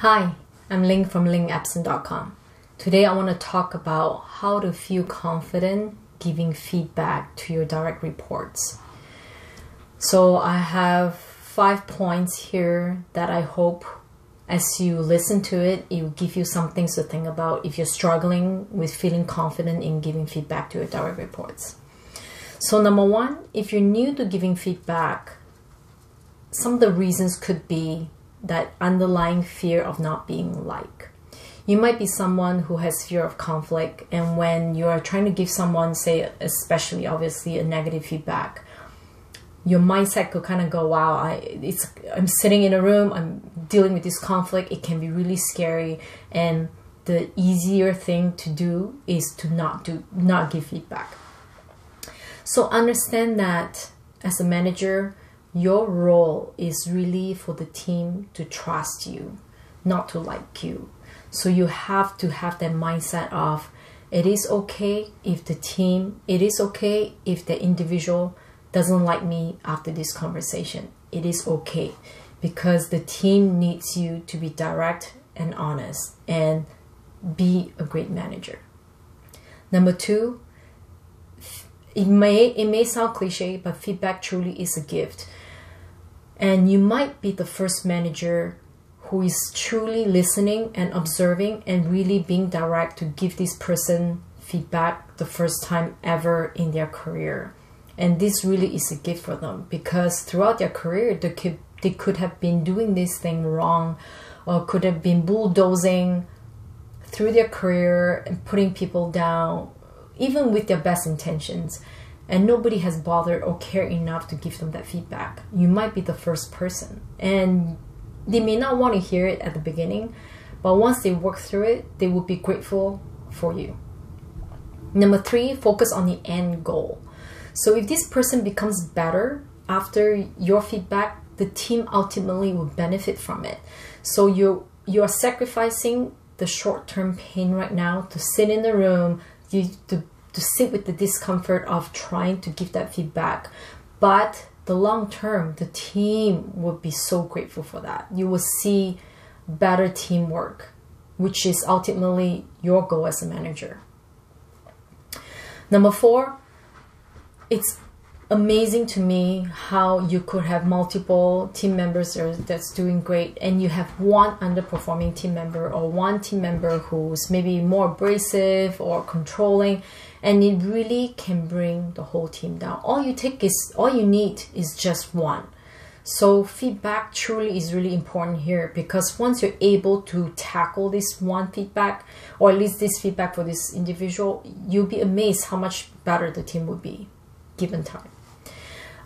Hi, I'm Ling from lingabson.com. Today I want to talk about how to feel confident giving feedback to your direct reports. So I have five points here that I hope as you listen to it, it will give you some things to think about if you're struggling with feeling confident in giving feedback to your direct reports. So number one, if you're new to giving feedback, some of the reasons could be that underlying fear of not being liked. You might be someone who has fear of conflict, and when you are trying to give someone, say, especially obviously a negative feedback, your mindset could kind of go, "Wow, I it's I'm sitting in a room, I'm dealing with this conflict. It can be really scary." And the easier thing to do is to not do not give feedback. So understand that as a manager, your role is really for the team to trust you, not to like you. So you have to have that mindset of it is okay if the team, it is okay if the individual doesn't like me after this conversation. It is okay because the team needs you to be direct and honest and be a great manager. Number two, it may it may sound cliche, but feedback truly is a gift. And you might be the first manager who is truly listening and observing and really being direct to give this person feedback the first time ever in their career. And this really is a gift for them because throughout their career, they could, they could have been doing this thing wrong or could have been bulldozing through their career and putting people down, even with their best intentions and nobody has bothered or cared enough to give them that feedback. You might be the first person, and they may not want to hear it at the beginning, but once they work through it, they will be grateful for you. Number three, focus on the end goal. So if this person becomes better after your feedback, the team ultimately will benefit from it. So you you are sacrificing the short-term pain right now to sit in the room, you to to sit with the discomfort of trying to give that feedback. But the long term, the team would be so grateful for that. You will see better teamwork, which is ultimately your goal as a manager. Number four, it's amazing to me how you could have multiple team members that's doing great and you have one underperforming team member or one team member who's maybe more abrasive or controlling and it really can bring the whole team down all you take is all you need is just one so feedback truly is really important here because once you're able to tackle this one feedback or at least this feedback for this individual you'll be amazed how much better the team would be given time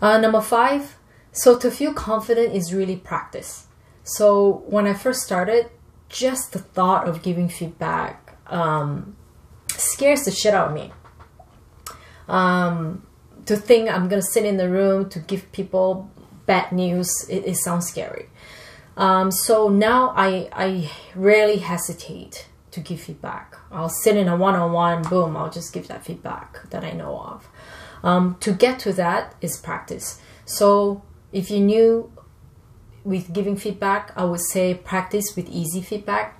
uh, number five, so to feel confident is really practice. So when I first started, just the thought of giving feedback um, scares the shit out of me. Um, to think I'm gonna sit in the room to give people bad news, it, it sounds scary. Um, so now I, I rarely hesitate to give feedback. I'll sit in a one-on-one, boom, I'll just give that feedback that I know of. Um, to get to that is practice. So if you're new with giving feedback, I would say practice with easy feedback.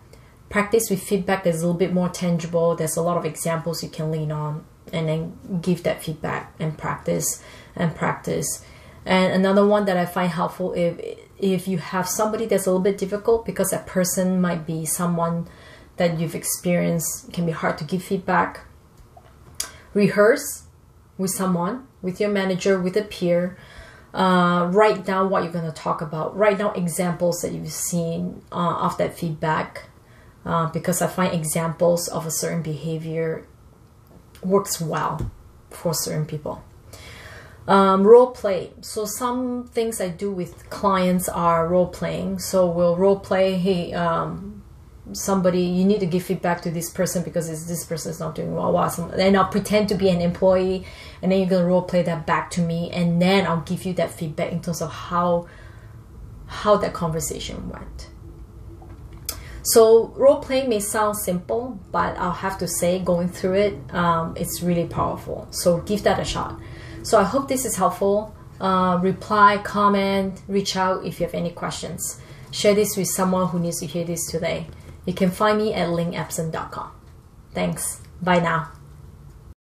Practice with feedback that's a little bit more tangible. There's a lot of examples you can lean on and then give that feedback and practice and practice. And another one that I find helpful if if you have somebody that's a little bit difficult because that person might be someone that you've experienced can be hard to give feedback. Rehearse with someone, with your manager, with a peer. Uh, write down what you're going to talk about. Write down examples that you've seen uh, of that feedback uh, because I find examples of a certain behavior works well for certain people. Um, role play. So some things I do with clients are role playing. So we'll role play. Hey, um, somebody you need to give feedback to this person because this person is not doing well and i'll pretend to be an employee and then you're to role play that back to me and then i'll give you that feedback in terms of how how that conversation went so role playing may sound simple but i'll have to say going through it um, it's really powerful so give that a shot so i hope this is helpful uh, reply comment reach out if you have any questions share this with someone who needs to hear this today. You can find me at lingabson.com. Thanks. Bye now.